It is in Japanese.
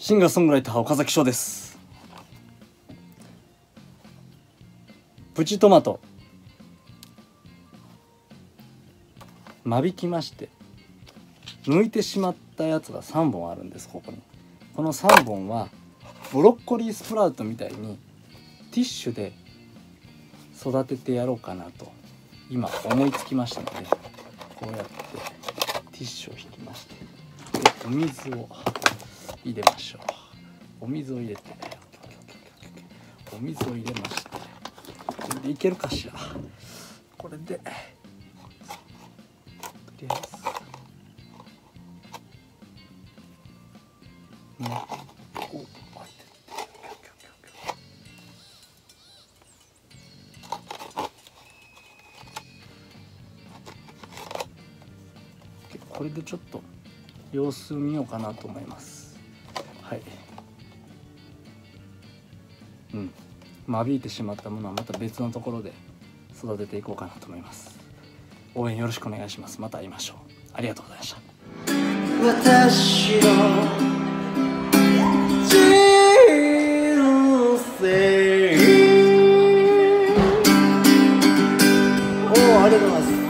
シンガーソングライター岡崎翔です。プチトマト。間引きまして抜いてしまったやつが3本あるんですここに。この3本はブロッコリースプラウトみたいにティッシュで育ててやろうかなと今思いつきましたのでこうやってティッシュを引きましてでお水を。入れましょう。お水を入れて。お水を入れまして。これでいけるかしら。これで。とりあえず。ねこうこれでちょっと様子見ようかなと思いますはい。うん。間引いてしまったものはまた別のところで育てていこうかなと思います。応援よろしくお願いします。また会いましょう。ありがとうございました。私のおおありがとうございます。